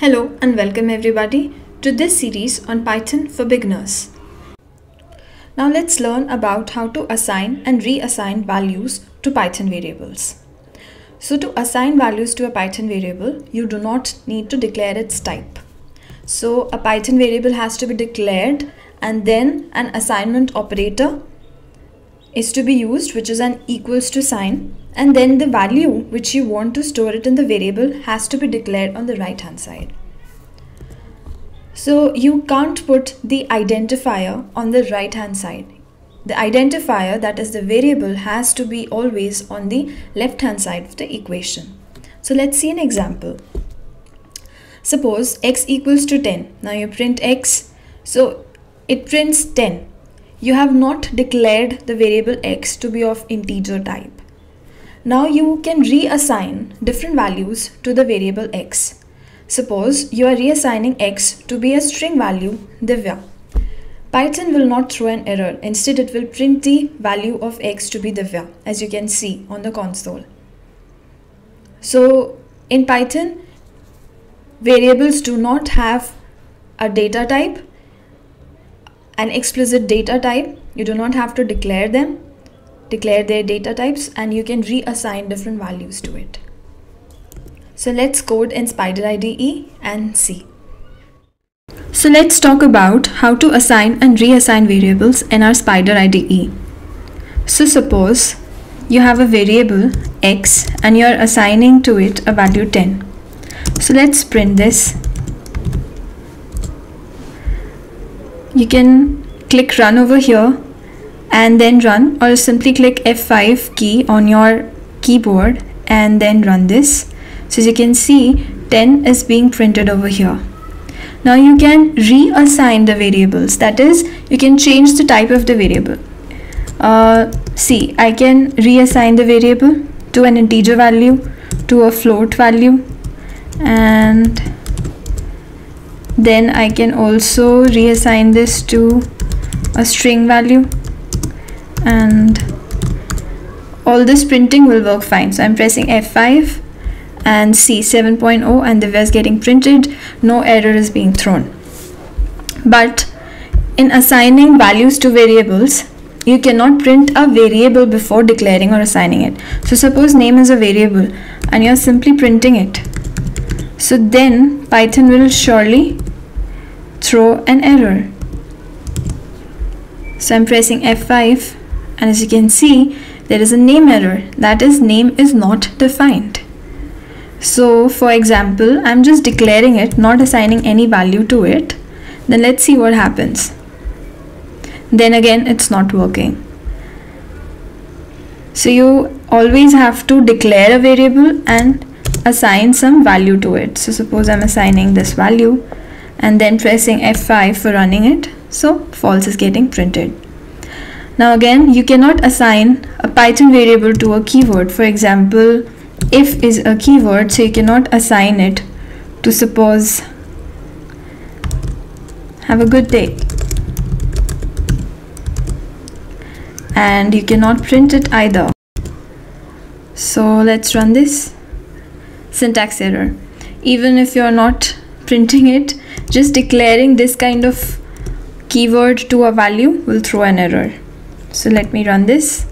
Hello and welcome everybody to this series on Python for beginners. Now let's learn about how to assign and reassign values to Python variables. So to assign values to a Python variable, you do not need to declare its type. So a Python variable has to be declared and then an assignment operator is to be used which is an equals to sign and then the value which you want to store it in the variable has to be declared on the right hand side. So you can't put the identifier on the right hand side. The identifier that is the variable has to be always on the left hand side of the equation. So let's see an example. Suppose x equals to 10. Now you print x. So it prints 10. You have not declared the variable x to be of integer type. Now you can reassign different values to the variable x. Suppose you are reassigning x to be a string value Divya. Python will not throw an error. Instead, it will print the value of x to be Divya as you can see on the console. So in Python, variables do not have a data type, an explicit data type. You do not have to declare them declare their data types and you can reassign different values to it. So let's code in Spyder IDE and see. So let's talk about how to assign and reassign variables in our Spyder IDE. So suppose you have a variable x and you're assigning to it a value 10. So let's print this. You can click run over here and then run or simply click F5 key on your keyboard and then run this. So as you can see 10 is being printed over here. Now you can reassign the variables that is you can change the type of the variable. Uh, see I can reassign the variable to an integer value to a float value and then I can also reassign this to a string value. And all this printing will work fine. So i'm pressing f5 and C 7.0 and the is getting printed no error is being thrown. But in assigning values to variables you cannot print a variable before declaring or assigning it. So suppose name is a variable and you're simply printing it. So then python will surely throw an error. So i'm pressing f5 and as you can see there is a name error. That is name is not defined. So for example I'm just declaring it not assigning any value to it. Then let's see what happens. Then again it's not working. So you always have to declare a variable and assign some value to it. So suppose I'm assigning this value and then pressing F5 for running it so false is getting printed now again, you cannot assign a Python variable to a keyword. For example, if is a keyword, so you cannot assign it to suppose have a good day. And you cannot print it either. So let's run this. Syntax error. Even if you're not printing it, just declaring this kind of keyword to a value will throw an error. So let me run this.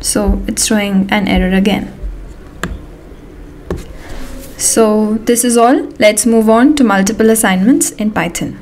So it's throwing an error again. So this is all. Let's move on to multiple assignments in python